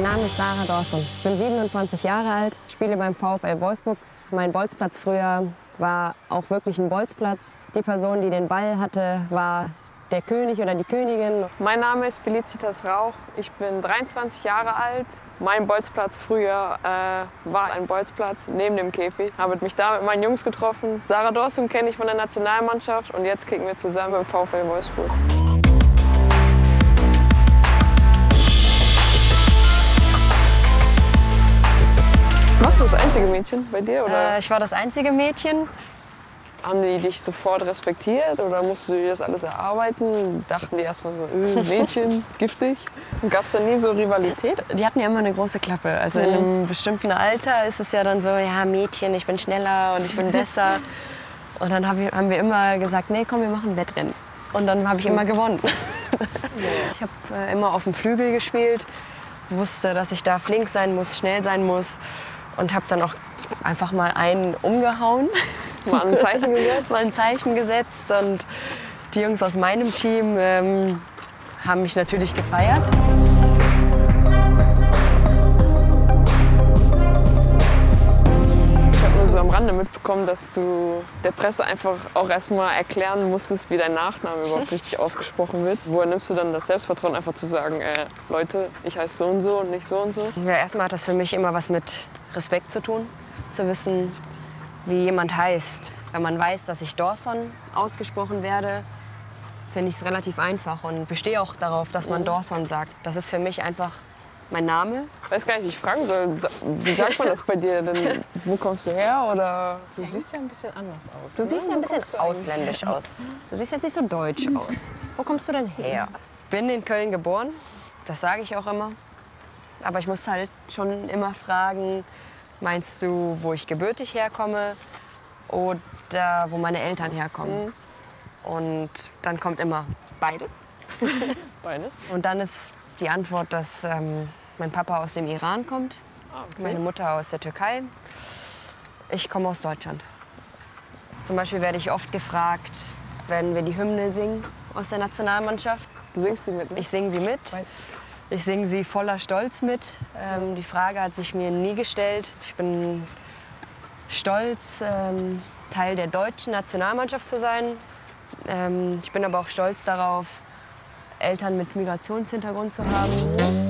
Mein Name ist Sarah Dawson. Ich bin 27 Jahre alt, spiele beim VfL Wolfsburg. Mein Bolzplatz früher war auch wirklich ein Bolzplatz. Die Person, die den Ball hatte, war der König oder die Königin. Mein Name ist Felicitas Rauch. Ich bin 23 Jahre alt. Mein Bolzplatz früher äh, war ein Bolzplatz neben dem Käfig. Habe mich da mit meinen Jungs getroffen. Sarah Dorsum kenne ich von der Nationalmannschaft und jetzt kicken wir zusammen beim VfL Wolfsburg. Warst du das einzige Mädchen bei dir? Oder? Äh, ich war das einzige Mädchen. Haben die dich sofort respektiert oder musstest du dir das alles erarbeiten? Dachten die erstmal so, äh, Mädchen, giftig? Gab es da nie so Rivalität? Die hatten ja immer eine große Klappe. Also in einem bestimmten Alter ist es ja dann so, ja Mädchen, ich bin schneller und ich bin besser. Und dann haben wir, haben wir immer gesagt, nee, komm, wir machen ein Wettrennen. Und dann habe ich immer gewonnen. Ich habe äh, immer auf dem Flügel gespielt, wusste, dass ich da flink sein muss, schnell sein muss und habe dann auch einfach mal einen umgehauen. Mal ein Zeichen gesetzt? mal ein Zeichen gesetzt und die Jungs aus meinem Team ähm, haben mich natürlich gefeiert. Mitbekommen, dass du der Presse einfach auch erstmal erklären musstest, wie dein Nachname überhaupt richtig ausgesprochen wird. Woher nimmst du dann das Selbstvertrauen, einfach zu sagen, äh, Leute, ich heiße so und so und nicht so und so? Ja, erstmal hat das für mich immer was mit Respekt zu tun, zu wissen, wie jemand heißt. Wenn man weiß, dass ich Dawson ausgesprochen werde, finde ich es relativ einfach und bestehe auch darauf, dass man Dawson sagt. Das ist für mich einfach mein Name. Ich weiß gar nicht, wie ich fragen soll. Wie sagt man das bei dir denn? Wo kommst du her? Oder Du siehst ja ein bisschen anders aus. Du siehst ja ein bisschen ausländisch aus. Du siehst jetzt nicht so deutsch aus. Wo kommst du denn her? Bin in Köln geboren, das sage ich auch immer. Aber ich muss halt schon immer fragen, meinst du, wo ich gebürtig herkomme oder wo meine Eltern herkommen? Und dann kommt immer beides. beides? Und dann ist die Antwort, dass ähm, mein Papa aus dem Iran kommt, Ah, meine Mutter aus der Türkei. Ich komme aus Deutschland. Zum Beispiel werde ich oft gefragt, wenn wir die Hymne singen aus der Nationalmannschaft. Du singst sie mit, ne? Ich singe sie mit. Weiß Ich singe sie voller Stolz mit. Ähm, die Frage hat sich mir nie gestellt. Ich bin stolz, ähm, Teil der deutschen Nationalmannschaft zu sein. Ähm, ich bin aber auch stolz darauf, Eltern mit Migrationshintergrund zu haben.